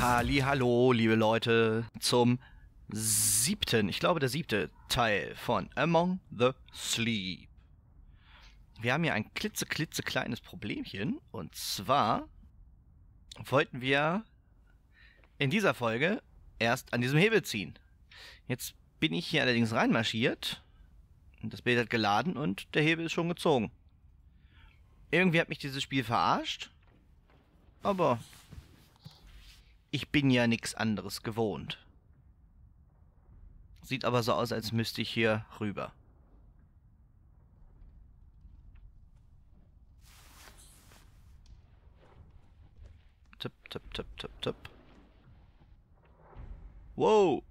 Halli, hallo, liebe Leute, zum siebten, ich glaube der siebte Teil von Among the Sleep. Wir haben hier ein klitze, klitze kleines Problemchen und zwar wollten wir in dieser Folge erst an diesem Hebel ziehen. Jetzt bin ich hier allerdings reinmarschiert, das Bild hat geladen und der Hebel ist schon gezogen. Irgendwie hat mich dieses Spiel verarscht, aber ich bin ja nichts anderes gewohnt. Sieht aber so aus, als müsste ich hier rüber. Tipp, tipp, tipp, tipp, tipp. Wow!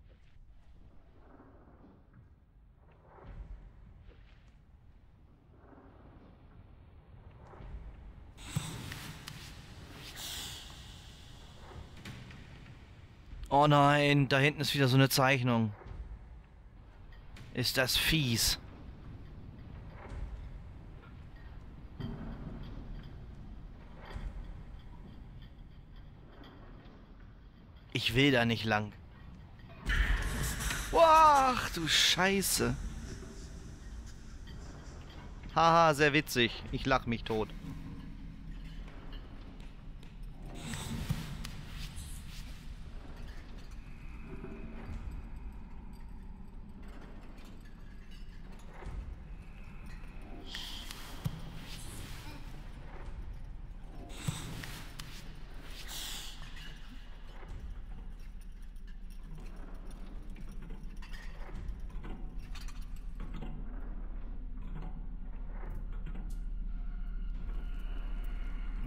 Oh nein, da hinten ist wieder so eine Zeichnung. Ist das fies. Ich will da nicht lang. Ach du Scheiße. Haha, sehr witzig. Ich lach mich tot.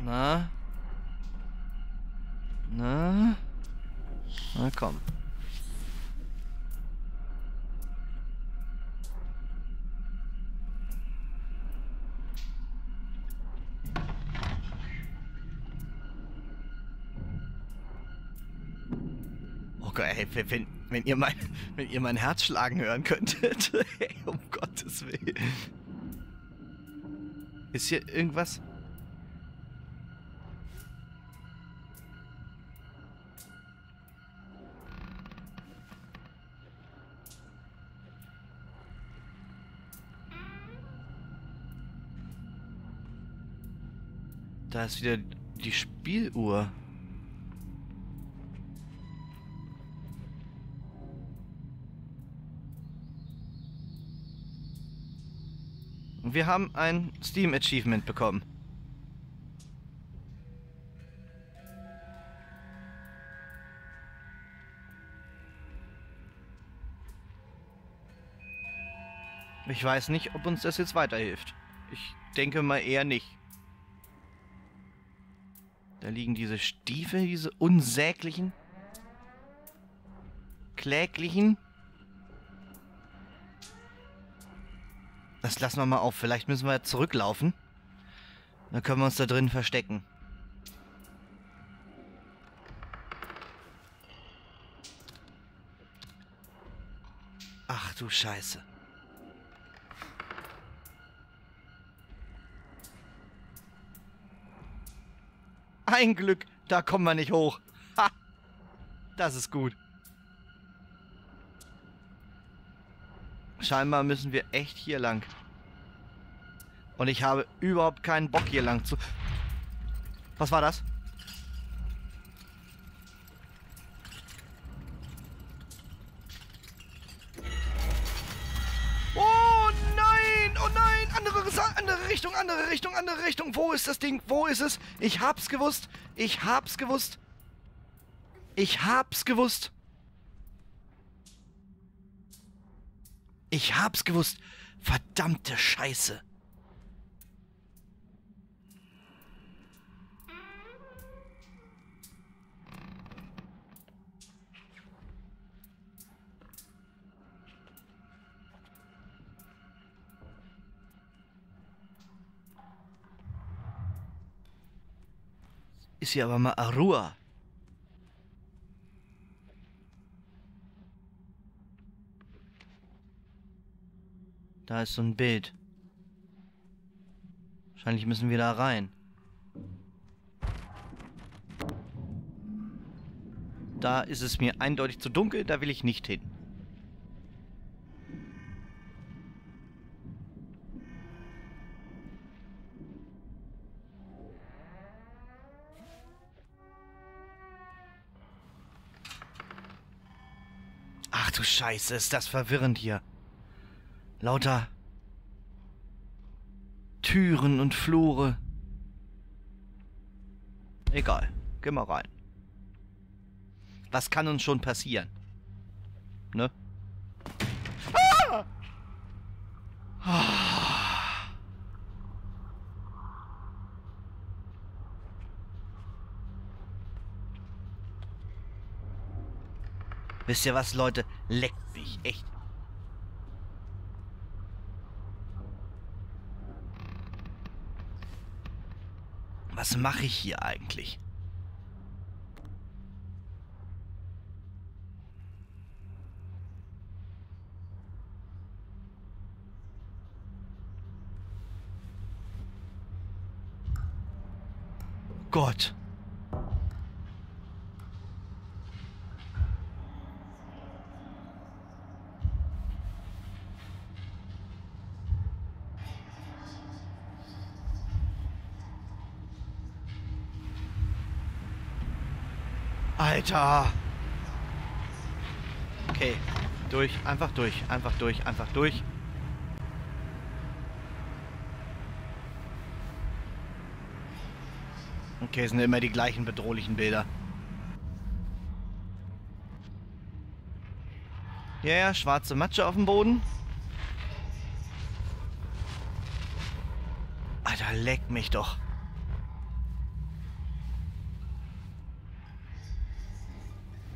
Na? Na? Na komm. Oh Gott, ey, wenn, wenn, ihr mein, wenn ihr mein Herz schlagen hören könntet. ey, um Gottes Willen. Ist hier irgendwas? Da ist wieder die Spieluhr. Wir haben ein Steam Achievement bekommen. Ich weiß nicht, ob uns das jetzt weiterhilft. Ich denke mal eher nicht. Da liegen diese Stiefel, diese unsäglichen, kläglichen. Das lassen wir mal auf. Vielleicht müssen wir zurücklaufen. Dann können wir uns da drin verstecken. Ach du Scheiße. Ein Glück, da kommen wir nicht hoch. Ha! Das ist gut. Scheinbar müssen wir echt hier lang. Und ich habe überhaupt keinen Bock hier lang zu... Was war das? Oh nein! Oh nein! Andere, andere Richtung, andere Richtung, andere Richtung. Wo ist das Ding? Wo ist es? Ich hab's gewusst. Ich hab's gewusst. Ich hab's gewusst. Ich hab's gewusst. Verdammte Scheiße. Ist hier aber mal Arua. Da ist so ein Bild. Wahrscheinlich müssen wir da rein. Da ist es mir eindeutig zu dunkel, da will ich nicht hin. Ach du Scheiße, ist das verwirrend hier. Lauter Türen und Flure. Egal, geh mal rein. Was kann uns schon passieren? Ne? Ah! Wisst ihr was, Leute? Leckt mich, echt. Was mache ich hier eigentlich? Gott. Alter. Okay. Durch, einfach durch, einfach durch, einfach durch. Okay, es sind immer die gleichen bedrohlichen Bilder. Ja, ja, schwarze Matsche auf dem Boden. Alter, leck mich doch.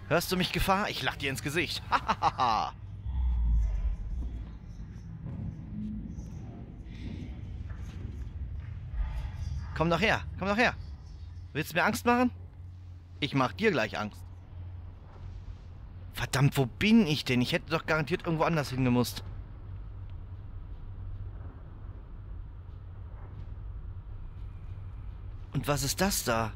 Hörst du mich Gefahr? Ich lach dir ins Gesicht. Hahaha. komm doch her, komm doch her. Willst du mir Angst machen? Ich mach dir gleich Angst. Verdammt, wo bin ich denn? Ich hätte doch garantiert irgendwo anders hingemusst. Und was ist das da?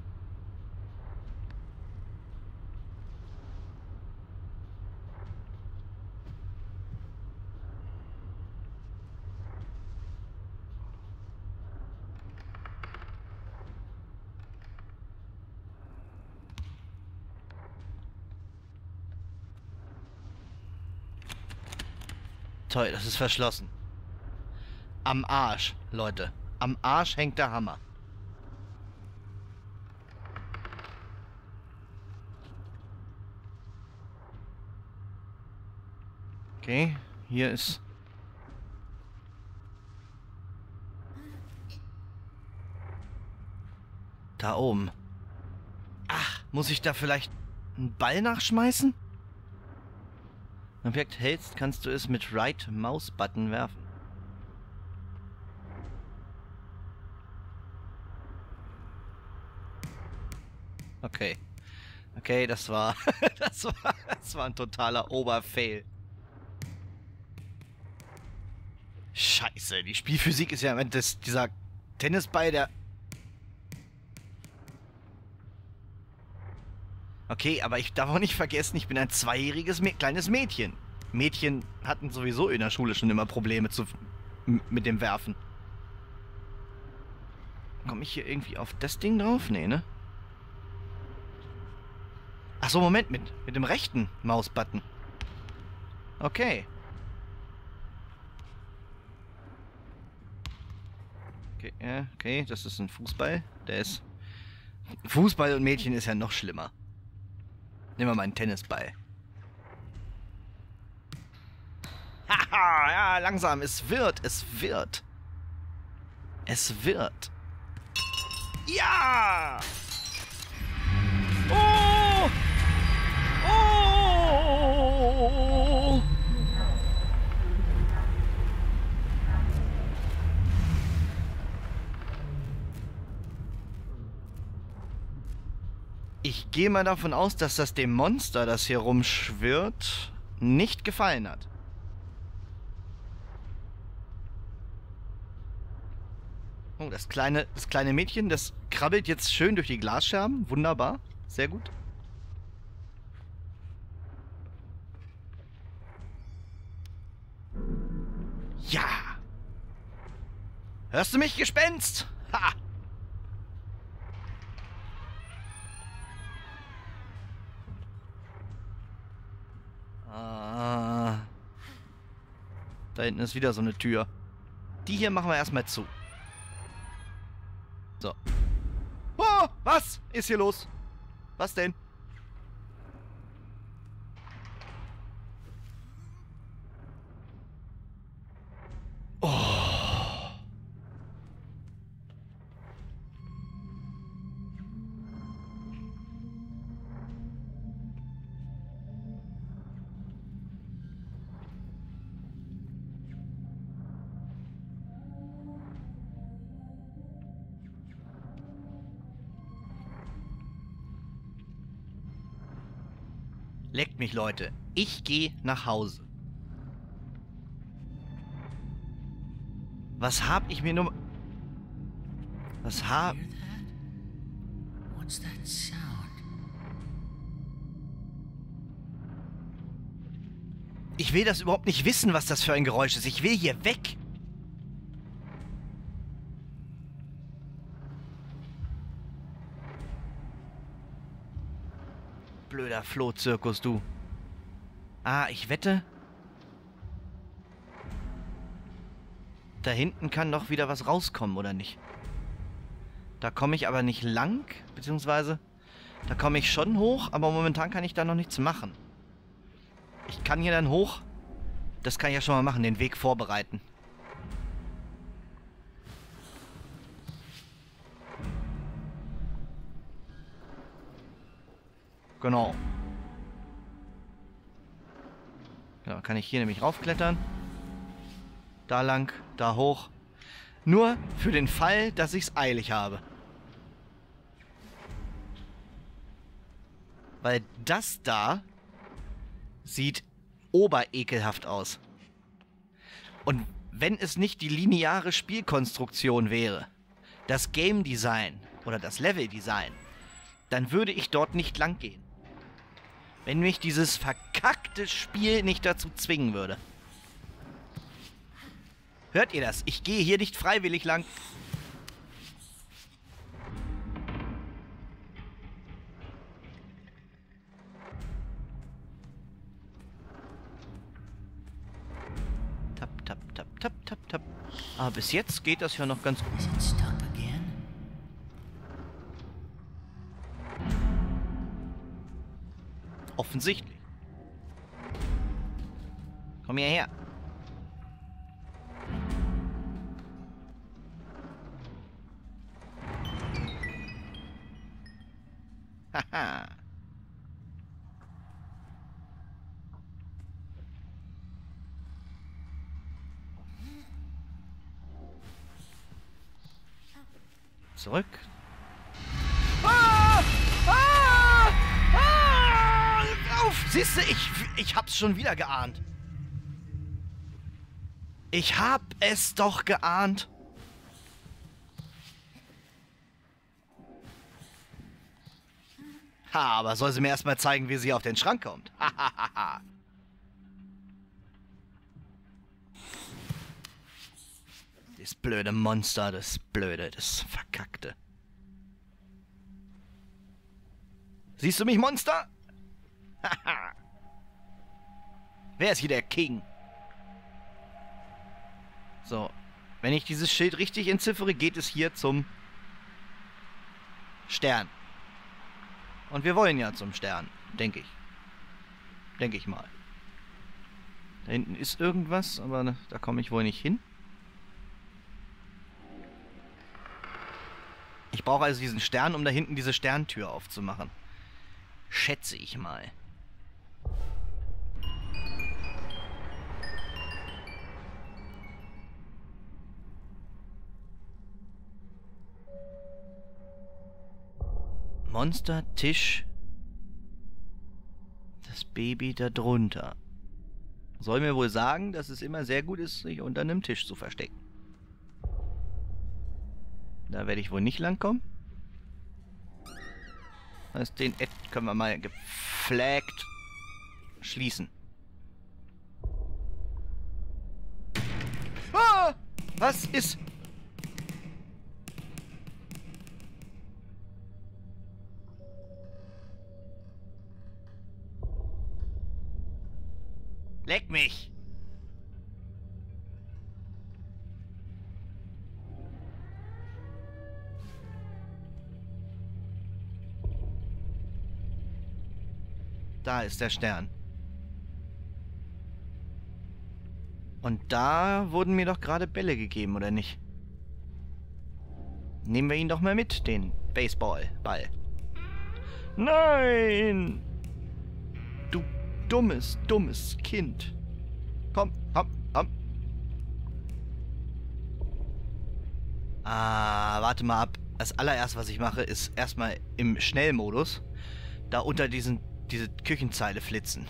Toll, das ist verschlossen. Am Arsch, Leute. Am Arsch hängt der Hammer. Okay, hier ist... Da oben. Ach, muss ich da vielleicht einen Ball nachschmeißen? Objekt hältst, kannst du es mit Right Mouse Button werfen. Okay. Okay, das war, das war, das war ein totaler Oberfail. Scheiße, die Spielphysik ist ja im Endeffekt dieser Tennisball, der Okay, aber ich darf auch nicht vergessen, ich bin ein zweijähriges kleines Mädchen. Mädchen hatten sowieso in der Schule schon immer Probleme zu, mit dem Werfen. Komme ich hier irgendwie auf das Ding drauf? Nee, ne? Achso, Moment, mit, mit dem rechten Mausbutton. Okay. Okay, ja, okay, das ist ein Fußball. Der ist... Fußball und Mädchen ist ja noch schlimmer. Nehmen wir mal einen Tennisball. Haha, ja, langsam. Es wird, es wird. Es wird. Ja! Ich gehe mal davon aus, dass das dem Monster, das hier rumschwirrt, nicht gefallen hat. Oh, das kleine, das kleine Mädchen, das krabbelt jetzt schön durch die Glasscherben. Wunderbar. Sehr gut. Ja! Hörst du mich, Gespenst? Ha! Da hinten ist wieder so eine Tür. Die hier machen wir erstmal zu. So. Oh, was ist hier los? Was denn? Leckt mich, Leute. Ich gehe nach Hause. Was hab ich mir nur... Was hab... Hear that? What's that sound? Ich will das überhaupt nicht wissen, was das für ein Geräusch ist. Ich will hier weg. Flohzirkus, du. Ah, ich wette. Da hinten kann doch wieder was rauskommen, oder nicht? Da komme ich aber nicht lang, beziehungsweise da komme ich schon hoch, aber momentan kann ich da noch nichts machen. Ich kann hier dann hoch. Das kann ich ja schon mal machen, den Weg vorbereiten. Genau. Genau, kann ich hier nämlich raufklettern. Da lang, da hoch. Nur für den Fall, dass ich es eilig habe. Weil das da sieht oberekelhaft aus. Und wenn es nicht die lineare Spielkonstruktion wäre, das Game Design oder das Level Design, dann würde ich dort nicht lang gehen. Wenn mich dieses verkackte Spiel nicht dazu zwingen würde. Hört ihr das? Ich gehe hier nicht freiwillig lang. Tap, tap, tap, tap, tap, tap. Aber bis jetzt geht das ja noch ganz gut. Offensichtlich. Komm hierher. Haha. Zurück. Du, ich, ich hab's schon wieder geahnt. Ich hab es doch geahnt. Ha, aber soll sie mir erstmal zeigen, wie sie auf den Schrank kommt. Hahaha. das blöde Monster, das blöde, das verkackte. Siehst du mich, Monster? Haha. Wer ist hier der King? So. Wenn ich dieses Schild richtig entziffere, geht es hier zum Stern. Und wir wollen ja zum Stern, denke ich. Denke ich mal. Da hinten ist irgendwas, aber da komme ich wohl nicht hin. Ich brauche also diesen Stern, um da hinten diese Sterntür aufzumachen. Schätze ich mal. Monster, Tisch. Das Baby da drunter. Soll mir wohl sagen, dass es immer sehr gut ist, sich unter einem Tisch zu verstecken. Da werde ich wohl nicht langkommen. Das heißt, den Ed können wir mal geflaggt schließen. Ah! Was ist... ist der Stern. Und da wurden mir doch gerade Bälle gegeben, oder nicht? Nehmen wir ihn doch mal mit, den Baseballball. Nein! Du dummes, dummes Kind. Komm, komm, komm. Ah, warte mal ab. Das allererste, was ich mache, ist erstmal im Schnellmodus da unter diesen diese Küchenzeile flitzen.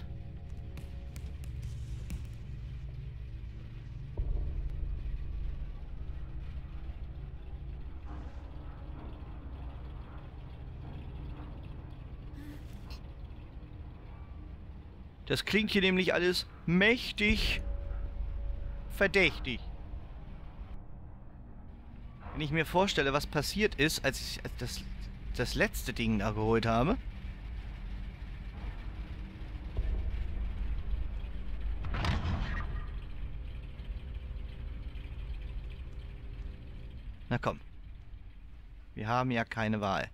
Das klingt hier nämlich alles mächtig verdächtig. Wenn ich mir vorstelle, was passiert ist, als ich das, das letzte Ding da geholt habe. Na komm. Wir haben ja keine Wahl.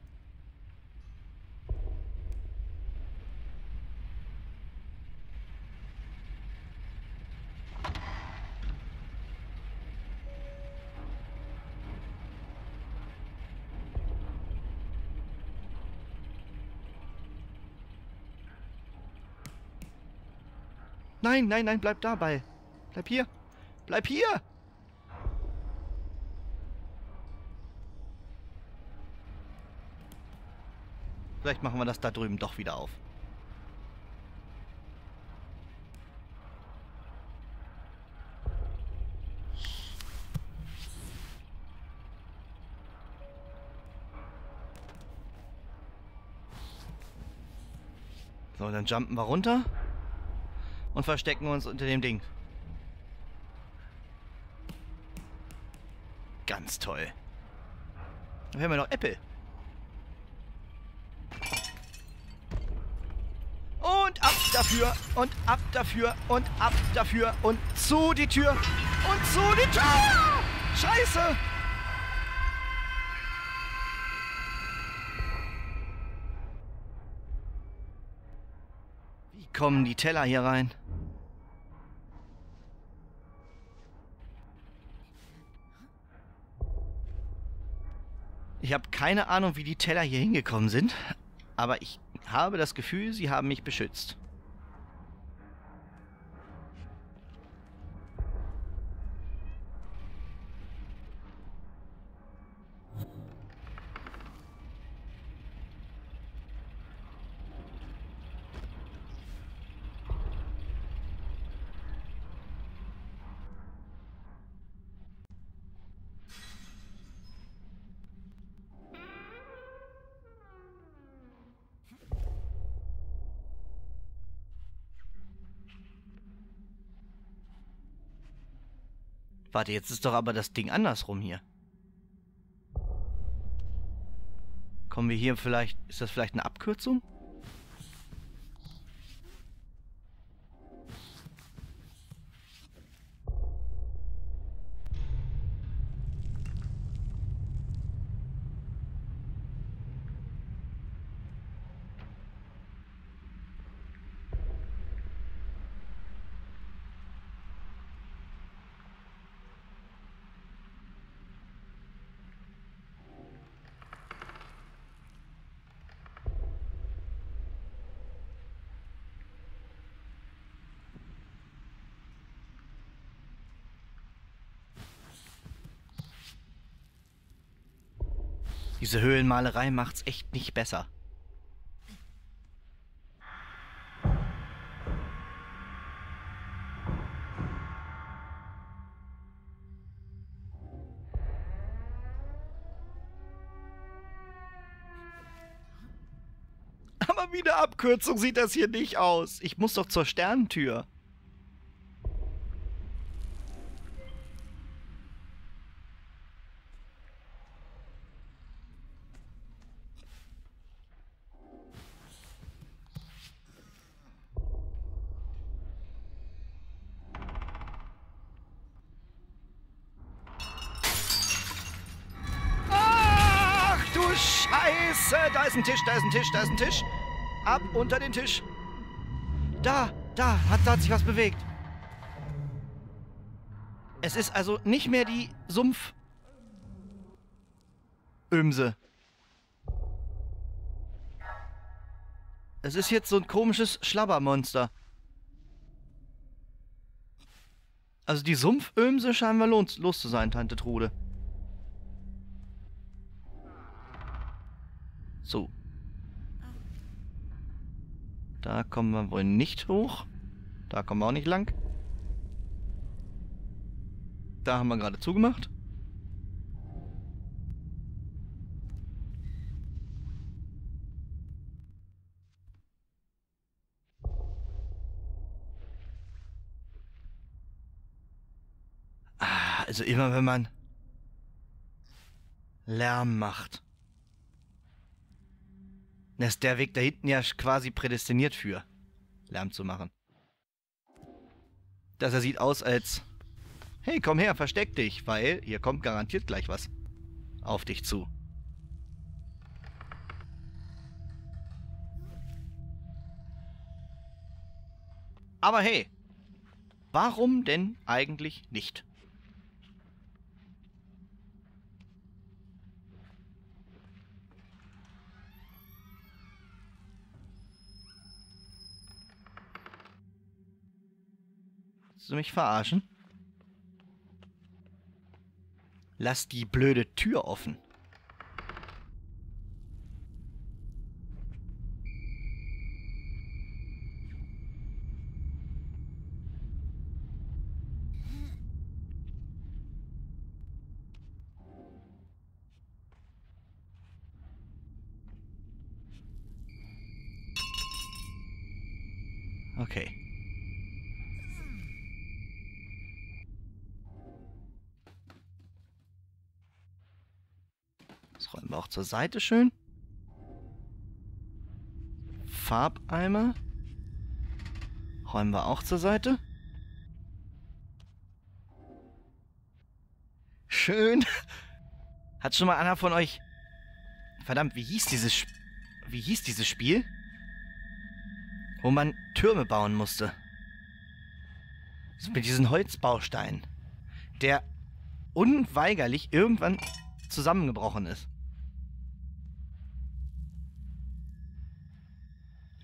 Nein, nein, nein, bleib dabei. Bleib hier. Bleib hier! Vielleicht machen wir das da drüben doch wieder auf. So, dann jumpen wir runter und verstecken uns unter dem Ding. Ganz toll. Dann haben wir noch Apple. Und ab dafür und ab dafür und ab dafür und zu die Tür und zu die Tür. Scheiße! Wie kommen die Teller hier rein? Ich habe keine Ahnung, wie die Teller hier hingekommen sind, aber ich habe das Gefühl, sie haben mich beschützt. Warte, jetzt ist doch aber das Ding andersrum hier. Kommen wir hier vielleicht... Ist das vielleicht eine Abkürzung? Diese Höhlenmalerei macht's echt nicht besser. Aber wie eine Abkürzung sieht das hier nicht aus. Ich muss doch zur Sternentür. Ist ein Tisch, da ist ein Tisch, da ist ein Tisch. Ab unter den Tisch. Da, da, hat, da hat sich was bewegt. Es ist also nicht mehr die Sumpf. Ömse. Es ist jetzt so ein komisches Schlabbermonster. Also die Sumpfömse scheinen wir los, los zu sein, Tante Trude. So. Da kommen wir wohl nicht hoch. Da kommen wir auch nicht lang. Da haben wir gerade zugemacht. Ah, also immer wenn man Lärm macht. Da ist der Weg da hinten ja quasi prädestiniert für, Lärm zu machen. Dass er sieht aus als, hey, komm her, versteck dich, weil hier kommt garantiert gleich was auf dich zu. Aber hey, warum denn eigentlich nicht? Willst du mich verarschen? Lass die blöde Tür offen. Das räumen wir auch zur Seite schön. Farbeimer. Räumen wir auch zur Seite. Schön. Hat schon mal einer von euch... Verdammt, wie hieß dieses... Sp wie hieß dieses Spiel? Wo man Türme bauen musste. So mit diesen Holzbausteinen. Der unweigerlich irgendwann zusammengebrochen ist.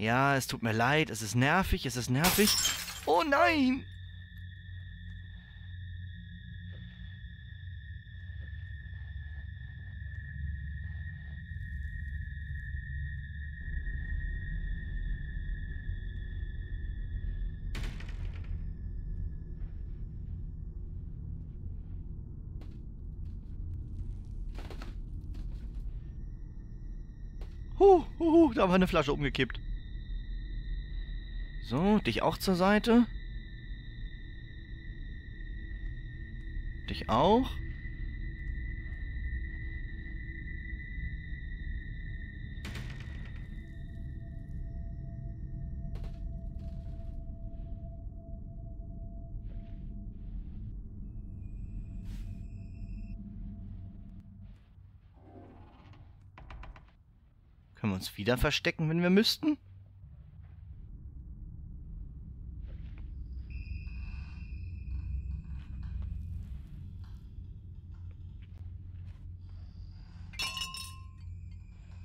Ja, es tut mir leid, es ist nervig, es ist nervig. Oh nein! Huh, huh, huh, da war eine Flasche umgekippt. So, dich auch zur Seite. Dich auch. Können wir uns wieder verstecken, wenn wir müssten?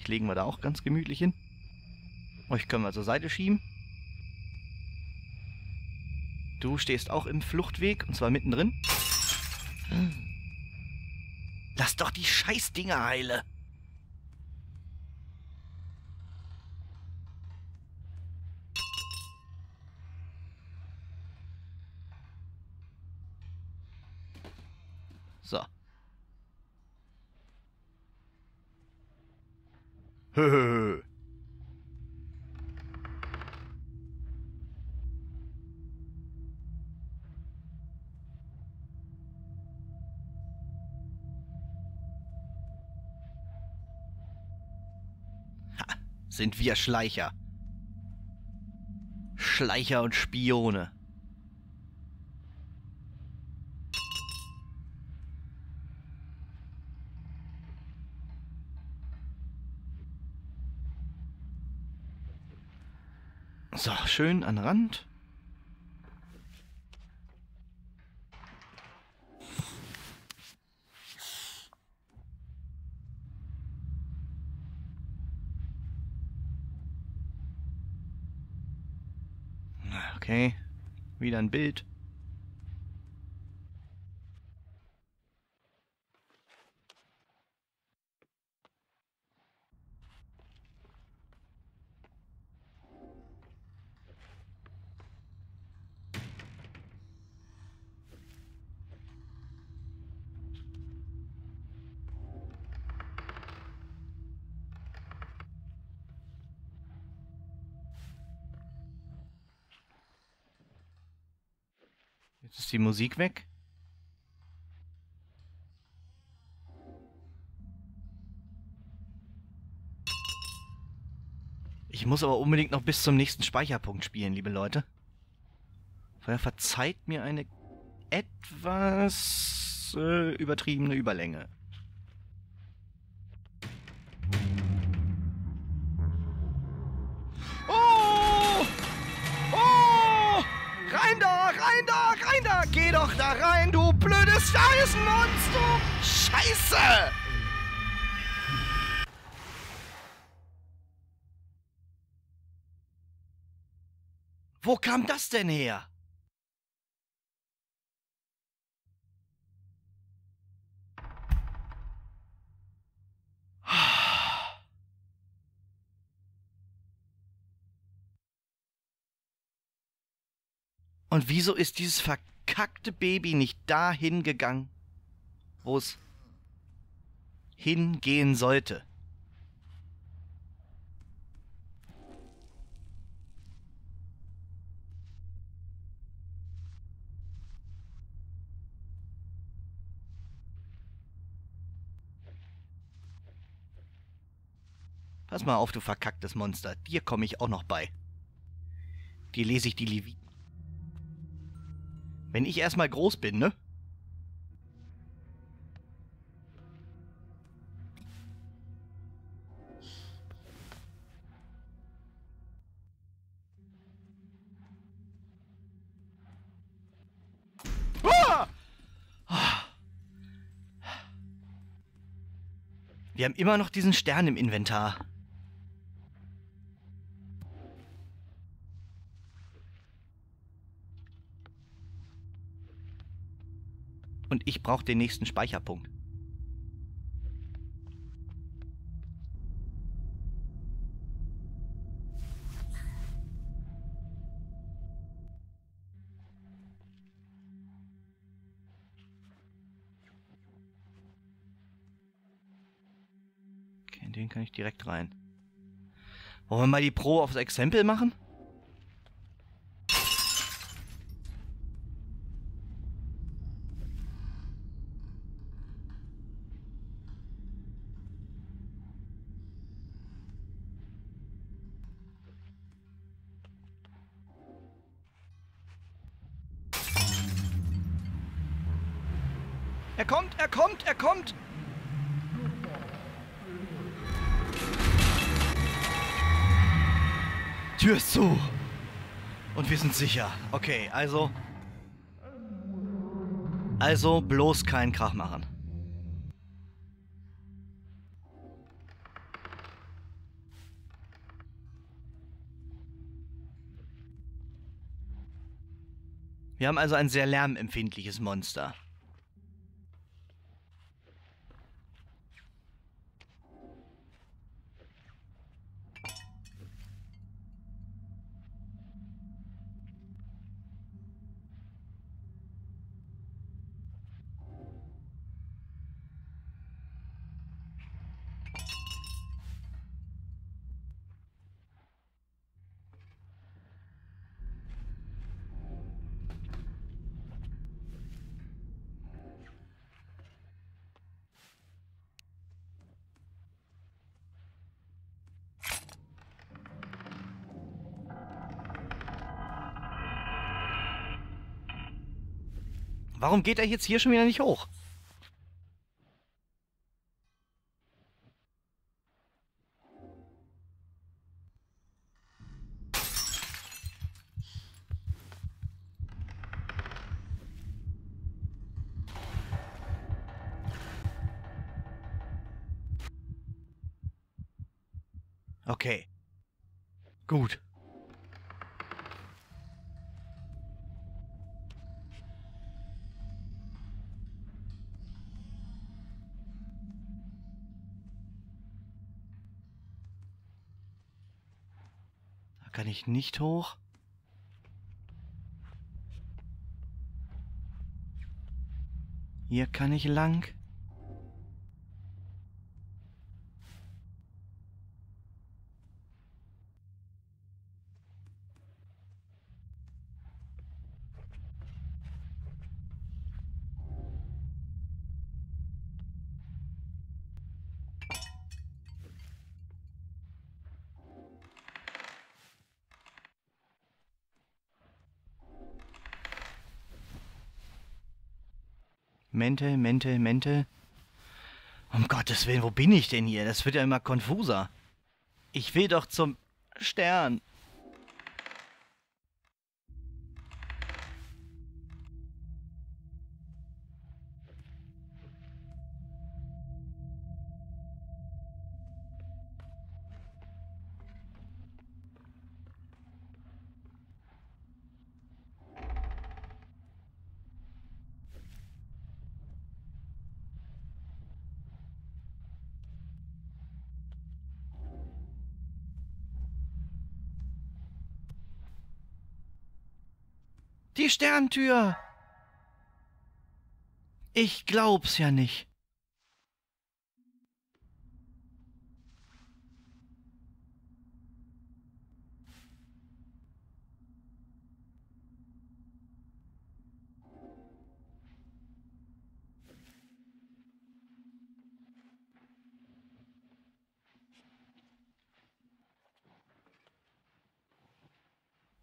Legen wir da auch ganz gemütlich hin. Euch können wir zur Seite schieben. Du stehst auch im Fluchtweg, und zwar mittendrin. Lass doch die Scheißdinger heile. Sind wir Schleicher. Schleicher und Spione. So, schön an Rand. Okay, wieder ein Bild. Jetzt ist die Musik weg. Ich muss aber unbedingt noch bis zum nächsten Speicherpunkt spielen, liebe Leute. Vorher verzeiht mir eine etwas äh, übertriebene Überlänge. Blödes Scheißenmonster! Scheiße! Wo kam das denn her? Und wieso ist dieses verkackte Baby nicht dahin gegangen, wo es hingehen sollte? Pass mal auf, du verkacktes Monster. Dir komme ich auch noch bei. Dir lese ich die Leviten. Wenn ich erstmal groß bin, ne? Ah! Wir haben immer noch diesen Stern im Inventar. Und ich brauche den nächsten Speicherpunkt. Okay, in den kann ich direkt rein. Wollen wir mal die Pro aufs Exempel machen? Tür ist zu. Und wir sind sicher. Okay, also. Also bloß keinen Krach machen. Wir haben also ein sehr lärmempfindliches Monster. Warum geht er jetzt hier schon wieder nicht hoch? Okay. Gut. Ich nicht hoch. Hier kann ich lang. Mente, Mente, Mente. Um Gottes Willen, wo bin ich denn hier? Das wird ja immer konfuser. Ich will doch zum Stern. Die Sterntür! Ich glaub's ja nicht.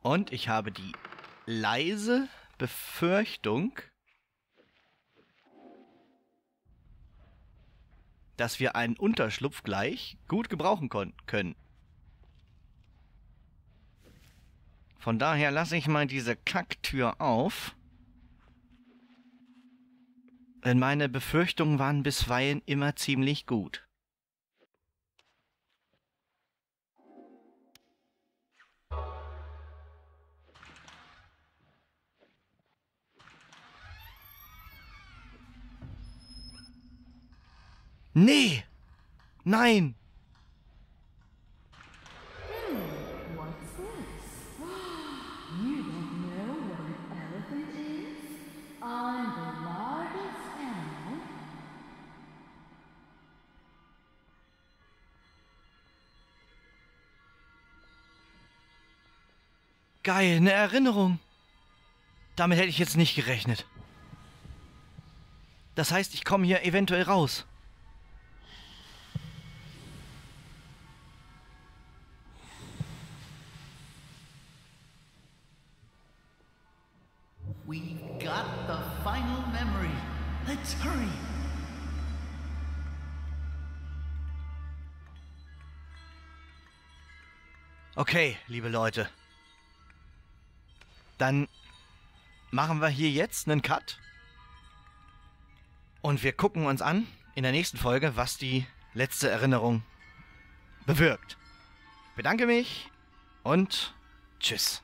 Und ich habe die leise Befürchtung, dass wir einen Unterschlupf gleich gut gebrauchen können. Von daher lasse ich mal diese Kacktür auf. Denn meine Befürchtungen waren bisweilen immer ziemlich gut. Largest animal. Geil, eine Erinnerung. Damit hätte ich jetzt nicht gerechnet. Das heißt, ich komme hier eventuell raus. Okay, liebe Leute. Dann machen wir hier jetzt einen Cut. Und wir gucken uns an in der nächsten Folge, was die letzte Erinnerung bewirkt. Bedanke mich und tschüss.